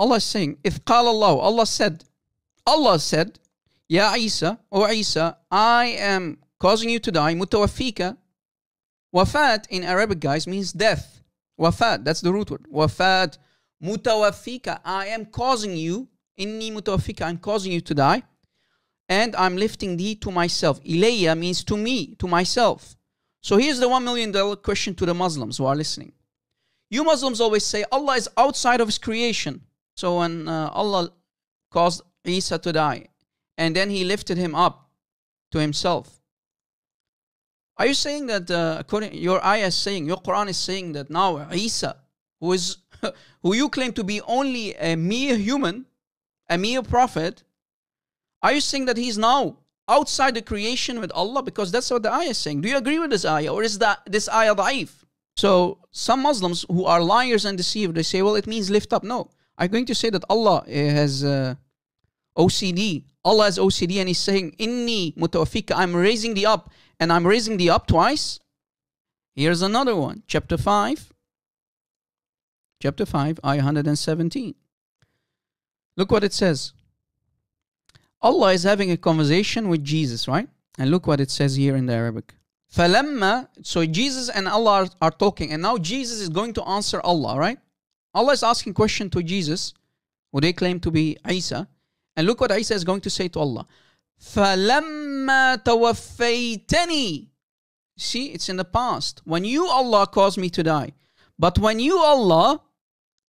Allah is saying, if qala Allah, Allah said, Allah said, Ya Isa, O Isa, I am causing you to die, mutawafika. Wafat in Arabic, guys, means death. Wafat, that's the root word. Wafat, mutawafika, I am causing you, inni mutawafika, I'm causing you to die. And I'm lifting thee to myself. Ilayya means to me, to myself. So here's the one million dollar question to the Muslims who are listening. You Muslims always say Allah is outside of his creation. So when uh, Allah caused Isa to die, and then He lifted him up to Himself, are you saying that uh, according your ayah is saying your Quran is saying that now Isa, who is who you claim to be only a mere human, a mere prophet, are you saying that he's now outside the creation with Allah? Because that's what the ayah is saying. Do you agree with this ayah, or is that this ayah da'if? So some Muslims who are liars and deceived, they say, well, it means lift up. No, I'm going to say that Allah has uh, OCD. Allah has OCD and He's saying, Inni mutawafika, I'm raising thee up, and I'm raising thee up twice. Here's another one, chapter 5. Chapter 5, ayah 117. Look what it says. Allah is having a conversation with Jesus, right? And look what it says here in the Arabic. فَلَمَّا So Jesus and Allah are, are, talking, and now Jesus is going to answer Allah, right? Allah is asking question to Jesus, who they claim to be Isa. And look what Isa is going to say to Allah. فَلَمَّا تَوَفَّيْتَنِي See, it's in the past. When you, Allah, caused me to die. But when you, Allah,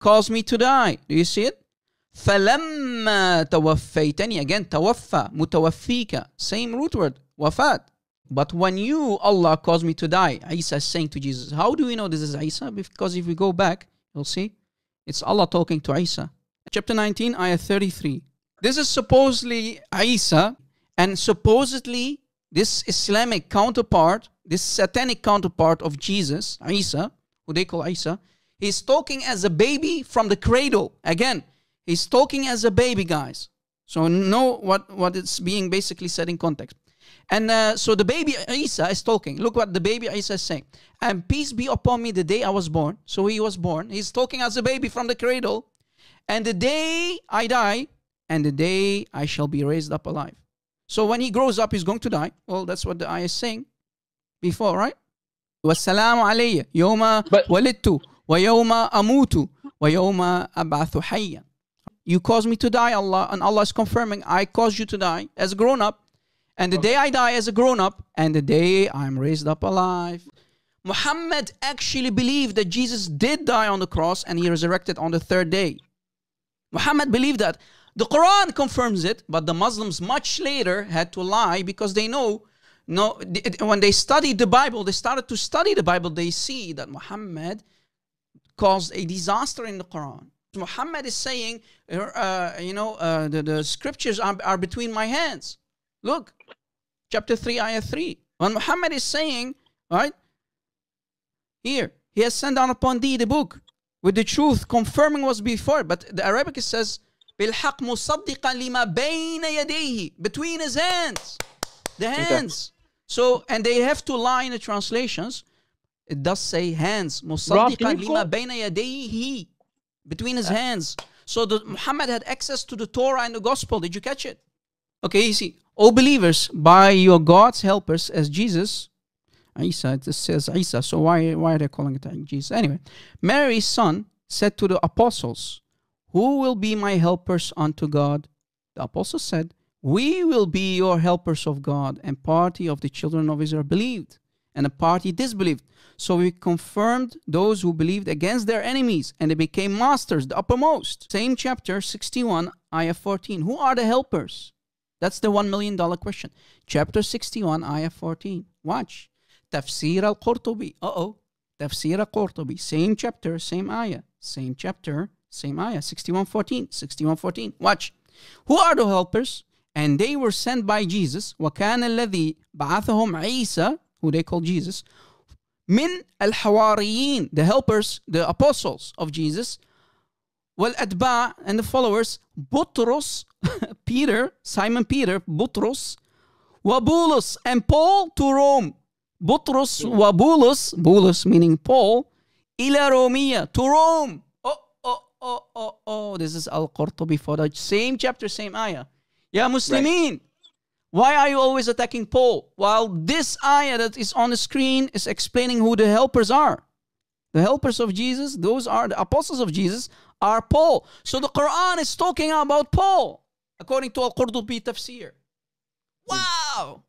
caused me to die. Do you see it? فَلَمَّا تَوَفَّيْتَنِي Again, توفى, متوفيك. Same root word, wafat. But when you, Allah, caused me to die, Isa is saying to Jesus, how do we know this is Isa? Because if we go back, you'll see, it's Allah talking to Isa. Chapter 19, ayah 33. This is supposedly Isa, and supposedly this Islamic counterpart, this satanic counterpart of Jesus, Isa, who they call Isa, he's talking as a baby from the cradle. Again, he's talking as a baby, guys. So know what, what it's being basically said in context. And uh, so the baby Isa is talking. Look what the baby Isa is saying. And peace be upon me the day I was born. So he was born. He's talking as a baby from the cradle. And the day I die, and the day I shall be raised up alive. So when he grows up, he's going to die. Well, that's what the ayah is saying before, right? والسلام علي يوم ولدت ويوم أموت ويوم أبعث حيا. You caused me to die, Allah, and Allah is confirming, I caused you to die as a grown up. and the day I die as a grown up, and the day I'm raised up alive. Muhammad actually believed that Jesus did die on the cross and he resurrected on the third day. Muhammad believed that. The Quran confirms it, but the Muslims much later had to lie because they know no when they studied the Bible, they started to study the Bible, they see that Muhammad caused a disaster in the Quran. Muhammad is saying, uh, you know, uh, the, the scriptures are, are between my hands. Look, chapter 3, ayah 3. When Muhammad is saying, right, here, he has sent down upon thee the book with the truth, confirming what's before. But the Arabic it says, بالحق مصدقا لما بين يديه between his hands the hands okay. so and they have to lie in the translations it does say hands مصدقا لما بين يديه between his hands so the Muhammad had access to the Torah and the gospel did you catch it okay you see all believers by your God's helpers as Jesus uh, Isa it says Isa so why why are they calling it uh, Jesus anyway Mary's son said to the apostles who will be my helpers unto God? The apostles said, We will be your helpers of God. And party of the children of Israel believed, and a party disbelieved. So we confirmed those who believed against their enemies, and they became masters, the uppermost. Same chapter 61, ayah 14. Who are the helpers? That's the one million dollar question. Chapter 61, ayah 14. Watch. Tafsir al Qurtubi. Uh oh. Tafsir al Qurtubi. Same chapter, same ayah. Same chapter, same ayah, 6114, 6114. Watch. Who are the helpers? And they were sent by Jesus. وَكَانَ الَّذِي بَعَثَهُمْ عِيسَى Who they call Jesus. من الحواريين The helpers, the apostles of Jesus. والأتباع and the followers. بطرس, Peter, Simon Peter, Butros, Wabulus, and Paul to Rome. Butros, Wabulus, Bulus meaning Paul, ila Romia, to Rome. Oh, oh, oh, oh, oh. This is Al-Qurtubi for the same chapter, same ayah. Ya Muslimin, right. why are you always attacking Paul? While this ayah that is on the screen is explaining who the helpers are. The helpers of Jesus, those are the apostles of Jesus, are Paul. So the Quran is talking about Paul according to Al-Qurtubi tafsir. Wow!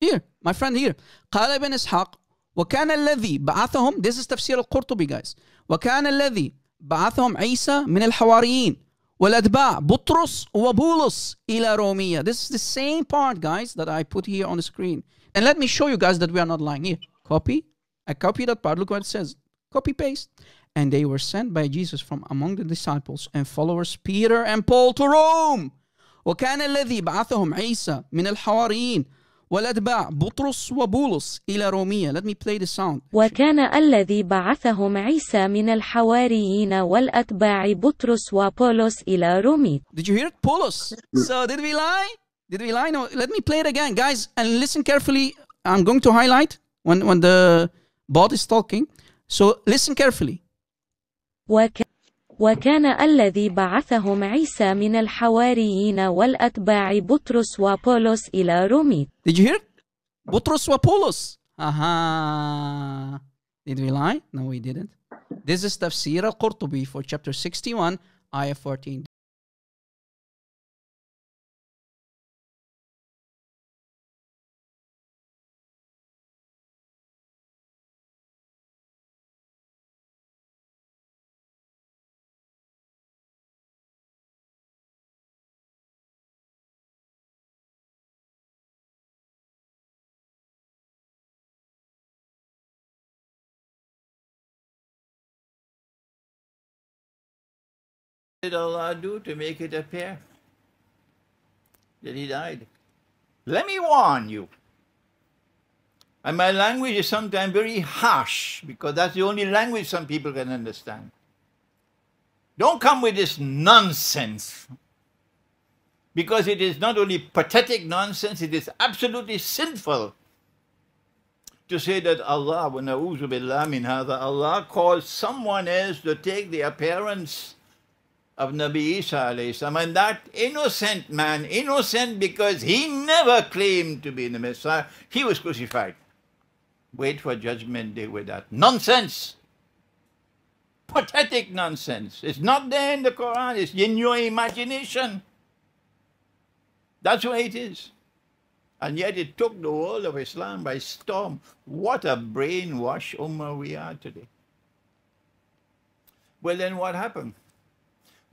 Here, my friend here. قال ابن إسحاق وكان الذي بعثهم This is تفسير القرطبي guys. وكان الذي بعثهم عيسى من الحواريين والأتباع بطرس وبولس إلى رومية. This is the same part guys that I put here on the screen. And let me show you guys that we are not lying here. Copy. I copy that part. Look what it says. Copy paste. And they were sent by Jesus from among the disciples and followers Peter and Paul to Rome. وكان الذي بعثهم عيسى من الحواريين والأتباع بطرس وبولس إلى رومية. Let me play the sound. وكان الذي بعثهم عيسى من الحواريين والأتباع بطرس وبولس إلى روميت Did you hear it? Paulus. So did we lie? Did we lie? No. Let me play it again, guys, and listen carefully. I'm going to highlight when when the bot is talking. So listen carefully. وك وكان الذي بعثهم عيسى من الحواريين والأتباع بطرس وبولس إلى رومي. Did you hear? بطرس وبولس. أها. Did we lie? No, we didn't. This is تفسير القرطبي for chapter 61, ayah 14. Did Allah do to make it appear that he died? Let me warn you. And my language is sometimes very harsh because that's the only language some people can understand. Don't come with this nonsense because it is not only pathetic nonsense, it is absolutely sinful to say that Allah, na'udhu billah min Allah caused someone else to take the appearance of Nabi Isa alayhi and that innocent man, innocent because he never claimed to be the Messiah, he was crucified. Wait for judgment day with that. Nonsense! Pathetic nonsense. It's not there in the Quran, it's in your imagination. That's why it is. And yet it took the world of Islam by storm. What a brainwash ummah we are today. Well, then what happened?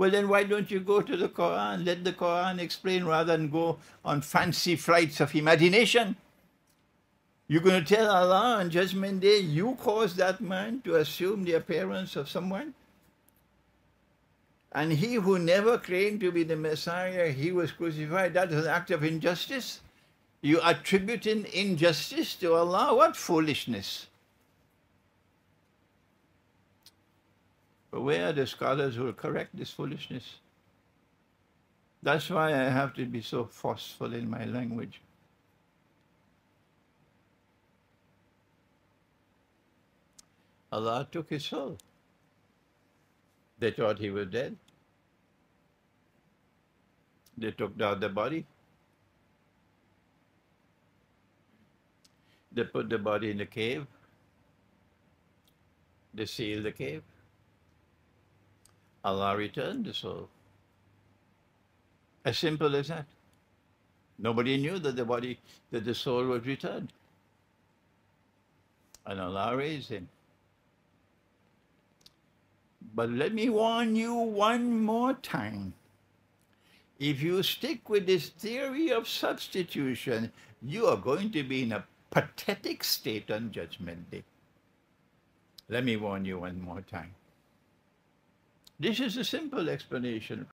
Well, then why don't you go to the Quran? Let the Quran explain rather than go on fancy flights of imagination. You're going to tell Allah on Judgment Day, you caused that man to assume the appearance of someone? And he who never claimed to be the Messiah, he was crucified. That is an act of injustice. You attributing injustice to Allah? What foolishness. But where are the scholars who will correct this foolishness? That's why I have to be so forceful in my language. Allah took his soul. They thought he was dead. They took down the body. They put the body in the cave. They sealed the cave. Allah returned the soul. As simple as that. Nobody knew that the body, that the soul was returned. And Allah raised him. But let me warn you one more time. If you stick with this theory of substitution, you are going to be in a pathetic state on Judgment Day. Let me warn you one more time. This is a simple explanation.